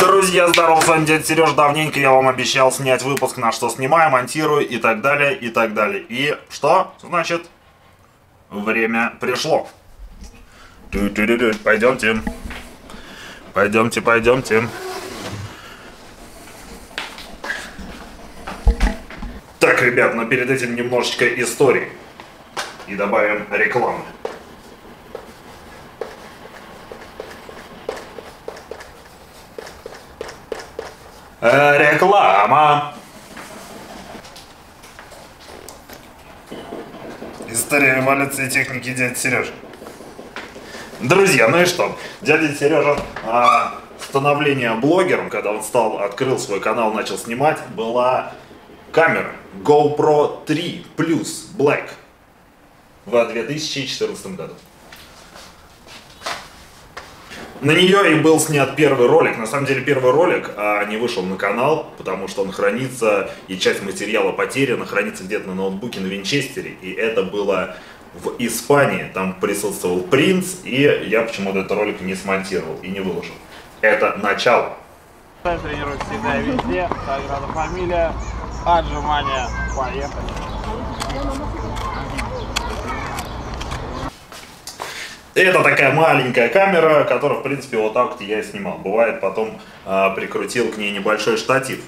Друзья, здорово, с вами дядя Сереж. Давненько я вам обещал снять выпуск, на что снимаю, монтирую и так далее, и так далее. И что? Значит, время пришло. Пойдемте. Пойдемте, пойдемте. Так, ребят, но перед этим немножечко истории. И добавим рекламы. Реклама. История эволюции техники дяди Сережи. Друзья, ну и что? Дядя Сережа а, становление блогером, когда он стал, открыл свой канал, начал снимать, была камера GoPro 3 Plus Black в 2014 году. На нее и был снят первый ролик. На самом деле первый ролик а, не вышел на канал, потому что он хранится, и часть материала потеряна, хранится где-то на ноутбуке на Винчестере. И это было в Испании. Там присутствовал принц, и я почему-то этот ролик не смонтировал и не выложил. Это начало. Тренируюсь всегда везде. Фамилия, отжимания. Поехали. Это такая маленькая камера, которая, в принципе, вот так вот я и снимал. Бывает, потом э, прикрутил к ней небольшой штатив.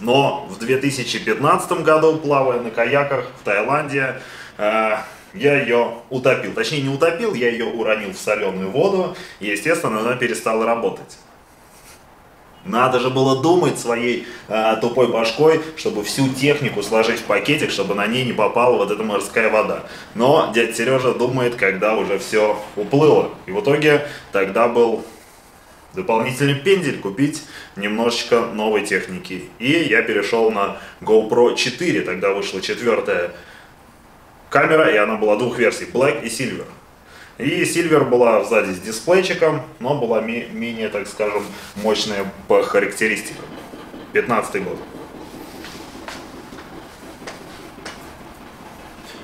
Но в 2015 году, плавая на каяках в Таиланде, э, я ее утопил. Точнее, не утопил, я ее уронил в соленую воду, и, естественно, она перестала работать. Надо же было думать своей э, тупой башкой, чтобы всю технику сложить в пакетик, чтобы на ней не попала вот эта морская вода. Но дядя Сережа думает, когда уже все уплыло. И в итоге тогда был дополнительный пендель купить немножечко новой техники. И я перешел на GoPro 4, тогда вышла четвертая камера, и она была двух версий, Black и Silver. И Silver была сзади с дисплейчиком, но была менее, так скажем, мощная по характеристикам. 15 год.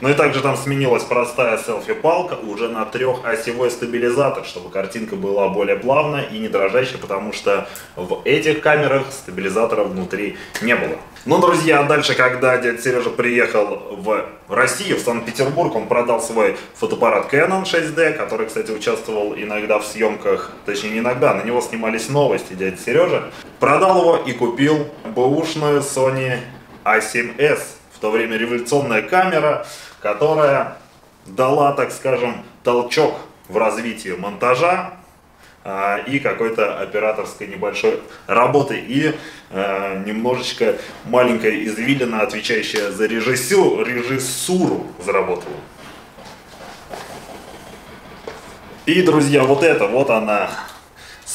Ну и также там сменилась простая селфи-палка уже на трехосевой стабилизатор, чтобы картинка была более плавная и не дрожащая, потому что в этих камерах стабилизатора внутри не было. Ну, друзья, дальше, когда дядя Сережа приехал в Россию, в Санкт-Петербург, он продал свой фотоаппарат Canon 6D, который, кстати, участвовал иногда в съемках, точнее, не иногда, на него снимались новости дядя Сережа. Продал его и купил бэушную Sony A7S, в то время революционная камера, которая дала, так скажем, толчок в развитии монтажа а, и какой-то операторской небольшой работы и э, немножечко маленькая извилина, отвечающая за режиссю, режиссуру, заработала. И, друзья, вот это, вот она,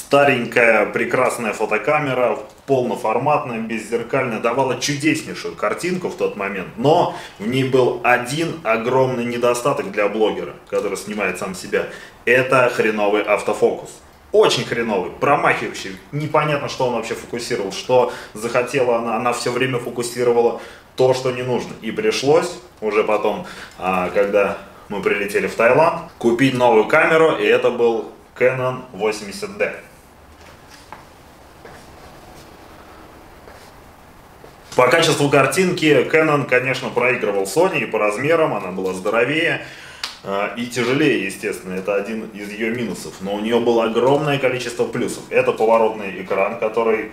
старенькая прекрасная фотокамера, полноформатная, беззеркальная, давала чудеснейшую картинку в тот момент, но в ней был один огромный недостаток для блогера, который снимает сам себя. Это хреновый автофокус. Очень хреновый, промахивающий, непонятно, что он вообще фокусировал, что захотела она, она все время фокусировала то, что не нужно. И пришлось уже потом, а, когда мы прилетели в Таиланд, купить новую камеру, и это был Canon 80D. По качеству картинки Canon, конечно, проигрывал Sony по размерам, она была здоровее а, и тяжелее, естественно, это один из ее минусов. Но у нее было огромное количество плюсов. Это поворотный экран, который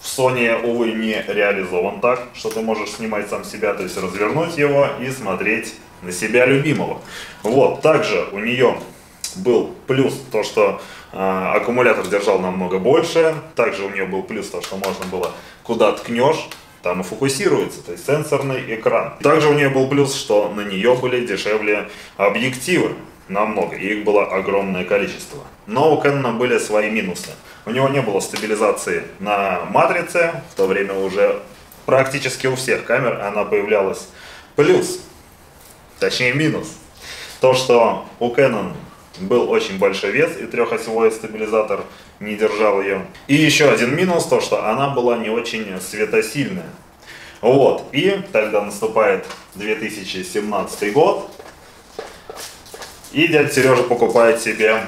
в Sony, увы, не реализован так, что ты можешь снимать сам себя, то есть развернуть его и смотреть на себя любимого. Вот, также у нее был плюс то, что э, аккумулятор держал намного больше. Также у нее был плюс то, что можно было куда ткнешь, там и фокусируется, то есть сенсорный экран. Также у нее был плюс, что на нее были дешевле объективы намного, и их было огромное количество. Но у Canon были свои минусы. У него не было стабилизации на матрице, в то время уже практически у всех камер она появлялась. Плюс, точнее минус, то, что у Canon был очень большой вес и трехосевой стабилизатор не держал ее. И еще один минус, то что она была не очень светосильная. Вот, и тогда наступает 2017 год, и дядя Сережа покупает себе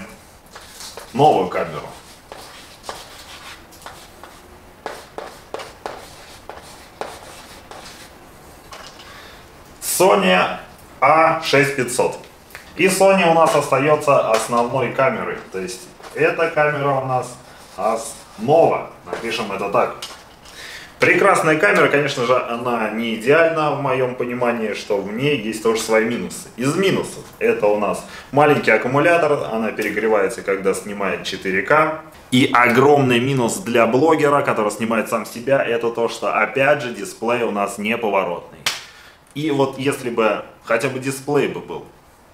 новую камеру. Sony A6500. И Sony у нас остается основной камерой, то есть эта камера у нас основа. Напишем это так. Прекрасная камера, конечно же, она не идеальна в моем понимании, что в ней есть тоже свои минусы. Из минусов это у нас маленький аккумулятор, она перегревается, когда снимает 4К. И огромный минус для блогера, который снимает сам себя, это то, что опять же дисплей у нас не поворотный. И вот если бы хотя бы дисплей бы был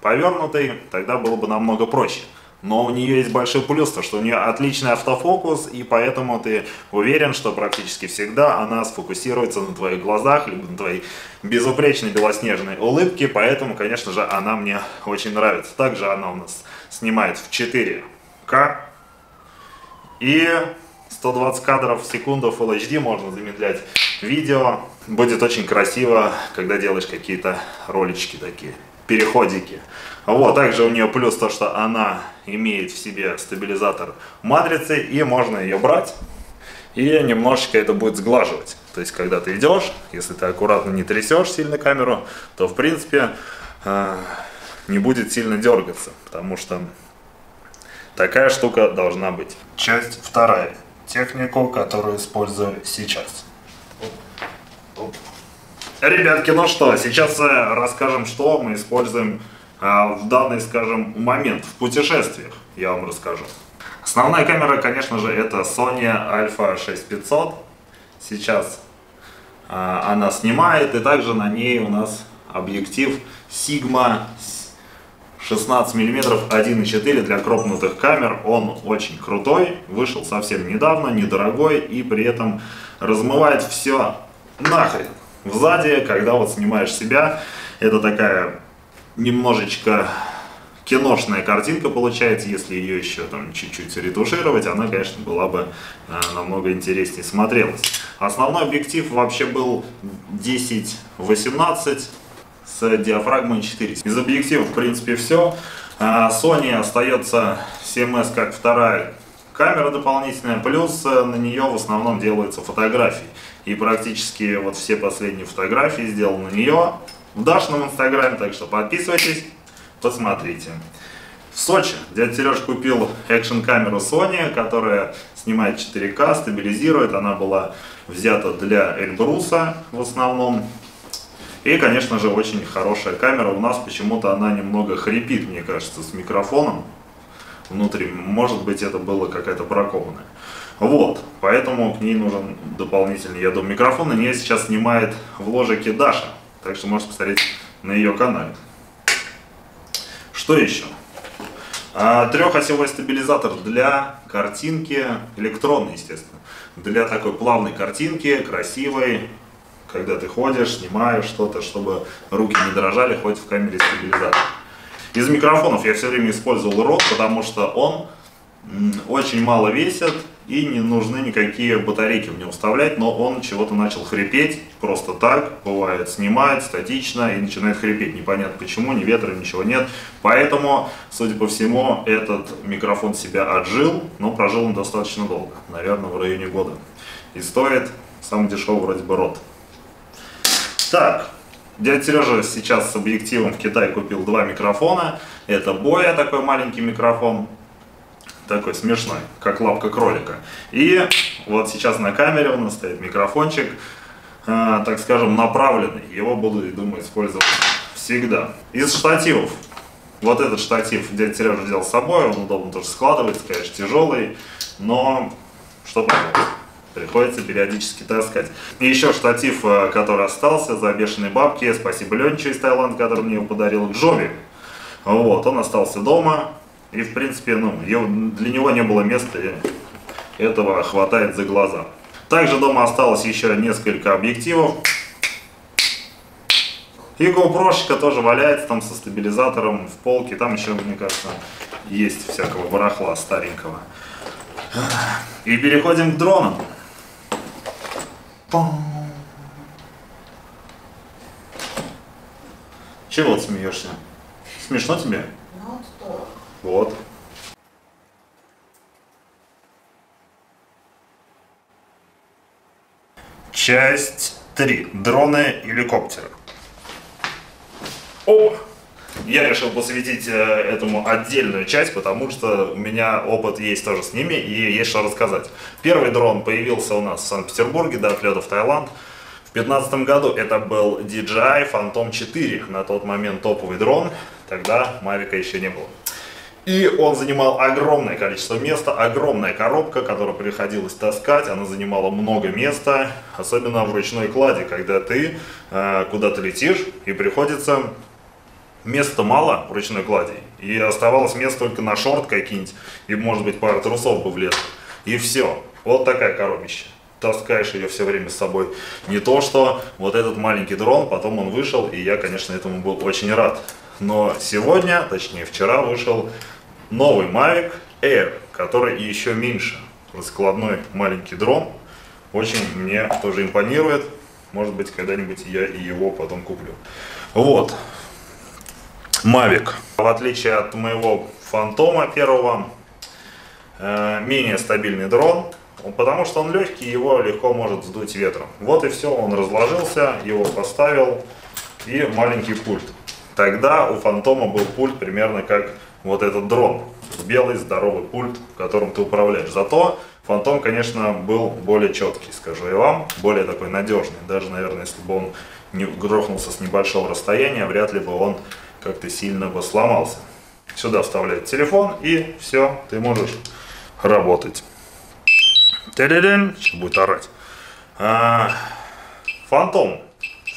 повернутый, тогда было бы намного проще. Но у нее есть большой плюс, то что у нее отличный автофокус, и поэтому ты уверен, что практически всегда она сфокусируется на твоих глазах, либо на твоей безупречной белоснежной улыбке, поэтому, конечно же, она мне очень нравится. Также она у нас снимает в 4К, и 120 кадров в секунду Full HD можно замедлять видео. Будет очень красиво, когда делаешь какие-то ролички такие, переходики. Вот, также у нее плюс то, что она имеет в себе стабилизатор матрицы, и можно ее брать, и немножечко это будет сглаживать. То есть, когда ты идешь, если ты аккуратно не трясешь сильно камеру, то, в принципе, э, не будет сильно дергаться, потому что такая штука должна быть. Часть вторая. Технику, которую использую сейчас. Ребятки, ну что, сейчас э, расскажем, что мы используем в данный, скажем, момент в путешествиях, я вам расскажу. Основная камера, конечно же, это Sony Alpha 6500. Сейчас а, она снимает, и также на ней у нас объектив Sigma 16 мм 1.4 для кропнутых камер. Он очень крутой, вышел совсем недавно, недорогой и при этом размывает все нахрен. Сзади, когда вот снимаешь себя, это такая немножечко киношная картинка получается, если ее еще там чуть-чуть ретушировать, она, конечно, была бы э, намного интереснее смотрелась. Основной объектив вообще был 10-18 с диафрагмой 4. Из объектива, в принципе, все. Э, Sony остается 7S как вторая камера дополнительная, плюс э, на нее в основном делаются фотографии. И практически вот все последние фотографии сделаны на нее в Дашном инстаграме, так что подписывайтесь, посмотрите. В Сочи дядя Сереж купил экшн-камеру Sony, которая снимает 4К, стабилизирует. Она была взята для Эльбруса в основном. И, конечно же, очень хорошая камера. У нас почему-то она немного хрипит, мне кажется, с микрофоном внутри. Может быть, это было какая-то бракованная. Вот, поэтому к ней нужен дополнительный, я думаю, микрофон. На нее сейчас снимает в ложике Даша. Так что можете посмотреть на ее канале. Что еще? А, трехосевой стабилизатор для картинки, электронный, естественно. Для такой плавной картинки, красивой, когда ты ходишь, снимаешь что-то, чтобы руки не дрожали, хоть в камере стабилизатор. Из микрофонов я все время использовал рот, потому что он очень мало весит, и не нужны никакие батарейки в него вставлять, но он чего-то начал хрипеть просто так, бывает, снимает статично и начинает хрипеть, непонятно почему, ни ветра, ничего нет, поэтому, судя по всему, этот микрофон себя отжил, но прожил он достаточно долго, наверное, в районе года, и стоит самый дешевый вроде бы рот. Так, Дядя Сережа сейчас с объективом в Китае купил два микрофона. Это Боя, такой маленький микрофон, такой смешной, как лапка кролика. И вот сейчас на камере у нас стоит микрофончик, э, так скажем, направленный. Его буду, думаю, использовать всегда. Из штативов. Вот этот штатив дядя Сережа взял с собой, он удобно тоже складывается, конечно, тяжелый, но что поделать. Приходится периодически таскать. И еще штатив, э, который остался за бешеные бабки. Спасибо Ленчу из Таиланда, который мне его подарил. Джови. Вот, он остался дома. И, в принципе, ну, для него не было места, и этого хватает за глаза. Также дома осталось еще несколько объективов. И GoPro тоже валяется там со стабилизатором в полке. Там еще, мне кажется, есть всякого барахла старенького. И переходим к дронам. Чего ты смеешься? Смешно тебе? Вот. Часть 3. Дроны и геликоптеры. О! Я решил посвятить э, этому отдельную часть, потому что у меня опыт есть тоже с ними и есть что рассказать. Первый дрон появился у нас в Санкт-Петербурге до отлета в Таиланд. В 2015 году это был DJI Phantom 4, на тот момент топовый дрон, тогда Mavic еще не было. И он занимал огромное количество места, огромная коробка, которую приходилось таскать, она занимала много места, особенно в ручной кладе, когда ты э, куда-то летишь и приходится места мало в ручной кладе, и оставалось место только на шорт какие-нибудь, и может быть пара трусов бы влез, и все. Вот такая коробища. Таскаешь ее все время с собой. Не то, что вот этот маленький дрон, потом он вышел, и я, конечно, этому был очень рад. Но сегодня, точнее вчера, вышел новый Mavic Air, который еще меньше. Раскладной маленький дрон. Очень мне тоже импонирует. Может быть, когда-нибудь я и его потом куплю. Вот. Mavic. В отличие от моего Фантома первого, э, менее стабильный дрон. Потому что он легкий, его легко может сдуть ветром. Вот и все, он разложился, его поставил и маленький пульт. Тогда у Фантома был пульт примерно как вот этот дрон. Белый здоровый пульт, которым ты управляешь. Зато Фантом, конечно, был более четкий, скажу я вам, более такой надежный. Даже, наверное, если бы он не грохнулся с небольшого расстояния, вряд ли бы он как-то сильно бы сломался. Сюда вставляет телефон и все, ты можешь работать. Сейчас будет орать. А, Фантом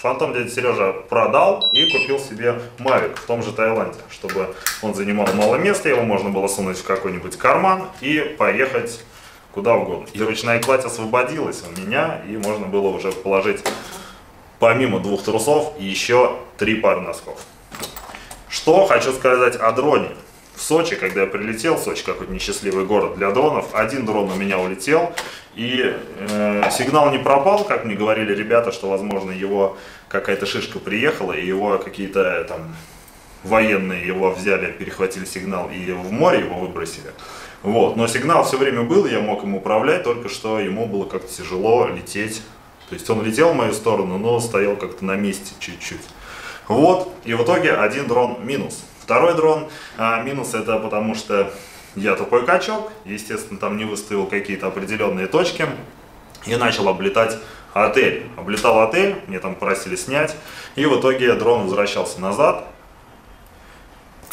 Фантом дядя Сережа продал и купил себе Mavic в том же Таиланде, чтобы он занимал мало места, его можно было сунуть в какой-нибудь карман и поехать куда угодно. И ручная кладь освободилась у меня, и можно было уже положить помимо двух трусов еще три пары носков. Что хочу сказать о дроне. В Сочи, когда я прилетел, Сочи какой-то несчастливый город для дронов, один дрон у меня улетел, и э, сигнал не пропал, как мне говорили ребята, что, возможно, его какая-то шишка приехала, и его какие-то э, там военные его взяли, перехватили сигнал и в море его выбросили. Вот. Но сигнал все время был, я мог им управлять, только что ему было как-то тяжело лететь. То есть он летел в мою сторону, но стоял как-то на месте чуть-чуть. Вот, и в итоге один дрон минус. Второй дрон а, минус это потому что я тупой качок, естественно, там не выставил какие-то определенные точки и начал облетать отель. Облетал отель, мне там просили снять, и в итоге дрон возвращался назад.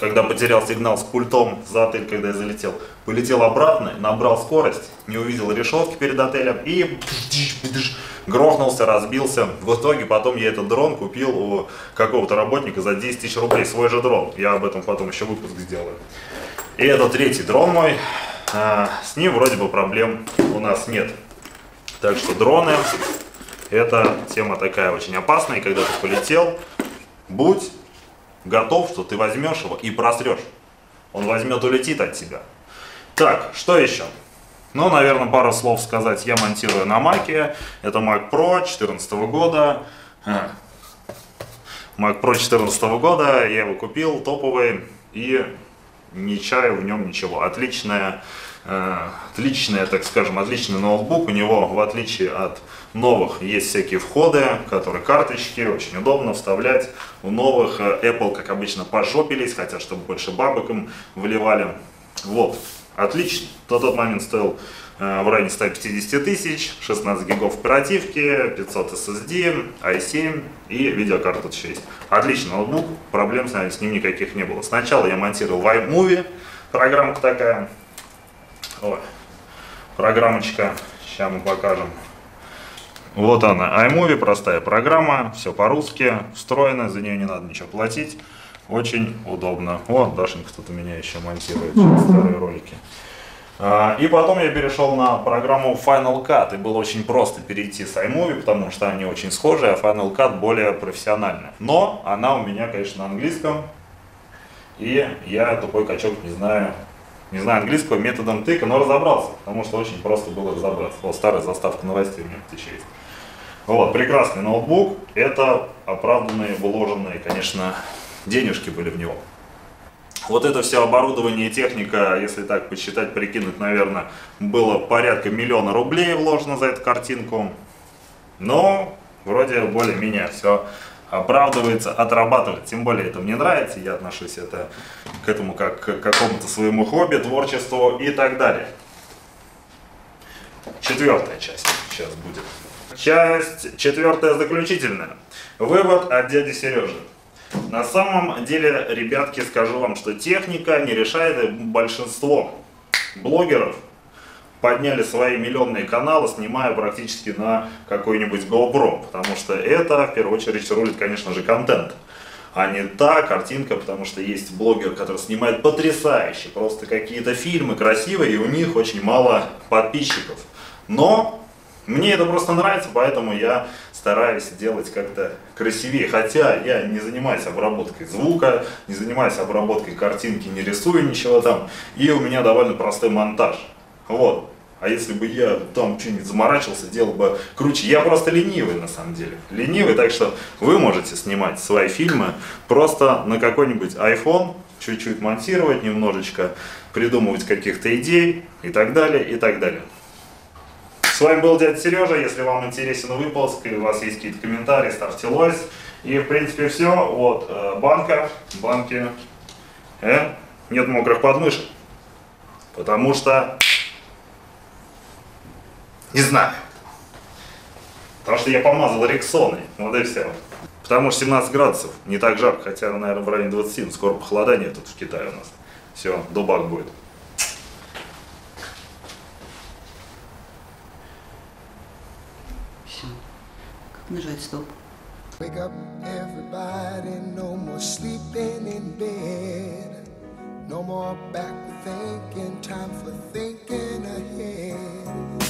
Когда потерял сигнал с пультом за отель, когда я залетел, полетел обратно, набрал скорость, не увидел решетки перед отелем и грохнулся, разбился. В итоге потом я этот дрон купил у какого-то работника за 10 тысяч рублей, свой же дрон. Я об этом потом еще выпуск сделаю. И это третий дрон мой. А, с ним вроде бы проблем у нас нет. Так что дроны это тема такая очень опасная. И когда ты полетел, будь готов, что ты возьмешь его и просрешь. Он возьмет, улетит от тебя. Так, что еще? Ну, наверное, пару слов сказать. Я монтирую на Маке. Это Mac Pro 2014 года. Mac Pro 2014 года. Я его купил, топовый. И не чаю в нем ничего. Отличная, отличная, так скажем, отличный ноутбук. У него, в отличие от новых, есть всякие входы, которые карточки, очень удобно вставлять. У новых э, Apple, как обычно, пошопились, хотя чтобы больше бабок им вливали. Вот, отлично. На тот момент стоил э, в районе 150 тысяч, 16 гигов оперативки, 500 SSD, i7 и видеокарта тут еще есть. Отличный ноутбук, проблем с ним никаких не было. Сначала я монтировал в iMovie, программка такая. Ой, программочка, сейчас мы покажем. Вот она, iMovie, простая программа, все по-русски, встроена, за нее не надо ничего платить. Очень удобно. Вот, Дашенька тут у меня еще монтирует старые ролики. А, и потом я перешел на программу Final Cut, и было очень просто перейти с iMovie, потому что они очень схожи, а Final Cut более профессиональная. Но она у меня, конечно, на английском, и я тупой качок не знаю, не знаю английского методом тыка, но разобрался, потому что очень просто было разобраться. Вот старая заставка новостей у меня еще есть. Вот, прекрасный ноутбук, это оправданные, вложенные, конечно, денежки были в него. Вот это все оборудование и техника, если так посчитать, прикинуть, наверное, было порядка миллиона рублей вложено за эту картинку. Но вроде более-менее все оправдывается, отрабатывает. Тем более это мне нравится, я отношусь это, к этому как к какому-то своему хобби, творчеству и так далее. Четвертая часть сейчас будет. Часть четвертая заключительная. Вывод от дяди Сережи. На самом деле, ребятки, скажу вам, что техника не решает большинство блогеров подняли свои миллионные каналы, снимая практически на какой-нибудь GoPro, потому что это, в первую очередь, рулит, конечно же, контент, а не та картинка, потому что есть блогер, который снимает потрясающе, просто какие-то фильмы красивые, и у них очень мало подписчиков. Но мне это просто нравится, поэтому я стараюсь делать как-то красивее. Хотя я не занимаюсь обработкой звука, не занимаюсь обработкой картинки, не рисую ничего там. И у меня довольно простой монтаж. Вот. А если бы я там что-нибудь заморачивался, делал бы круче. Я просто ленивый на самом деле. Ленивый, так что вы можете снимать свои фильмы просто на какой-нибудь iPhone, чуть-чуть монтировать немножечко, придумывать каких-то идей и так далее, и так далее. С вами был дядя Сережа. Если вам интересен выпуск и у вас есть какие-то комментарии, ставьте лайк. И в принципе все. Вот э, банка, банки. Э, нет мокрых подмышек. Потому что не знаю. Потому что я помазал рексоной. Вот и все. Потому что 17 градусов. Не так жарко, хотя, наверное, в районе 20. Но скоро похолодание тут в Китае у нас. Все, дубак будет. Все. Как нажать стоп? Wake up, everybody, no more sleeping in bed. No more back thinking, time for thinking ahead.